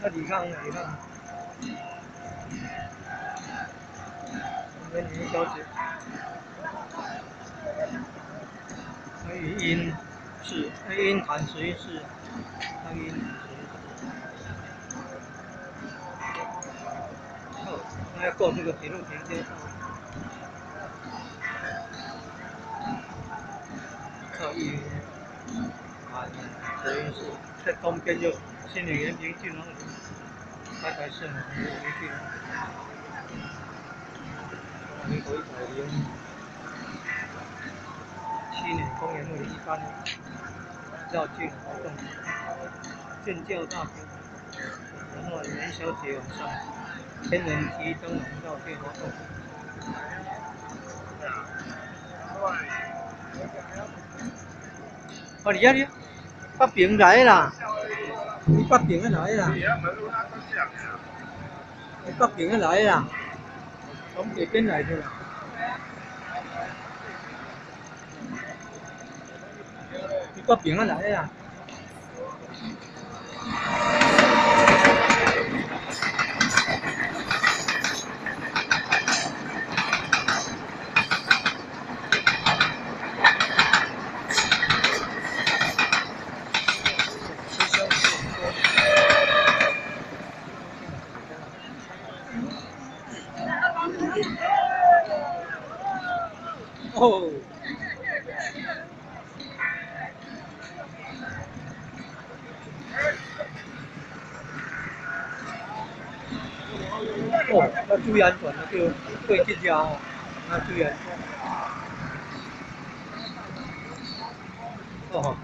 那抵抗，抵抗。美女小姐，可以音是，音弹实音是，可以音弹实音是。哦，那要过这个铁路平交道。可以弹实音是，在东边就新年园平去那里，开台是嘛，没去。你可以采用七年公园路一般绕境活动，建教大厅，然后元宵节晚上天然气灯笼绕境活动。哦，你啊你，北平来啦，北平来啦，北平来啦。从这边来的，你北平来的呀？ 哦，要注意安全，那就会进家哦，要注意安全。哦。